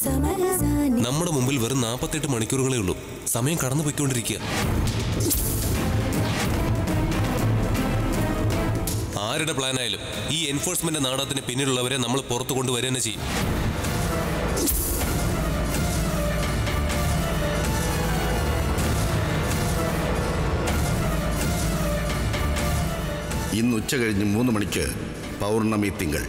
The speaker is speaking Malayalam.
നമ്മുടെ മുമ്പിൽ വെറും നാൽപ്പത്തെട്ട് മണിക്കൂറുകളേ ഉള്ളൂ. സമയം കടന്നു പോയിക്കൊണ്ടിരിക്കുക. ആരുടെ പ്ലാനായാലും ഈ എൻഫോഴ്സ്മെന്റ് നാടകത്തിന് പിന്നിലുള്ളവരെ നമ്മൾ പുറത്തു കൊണ്ടുവരിക തന്നെ ചെയ്യും. ഇന്ന് ഉച്ച കഴിഞ്ഞ് മൂന്ന് മണിക്ക് പൗർണമി തിങ്കൾ.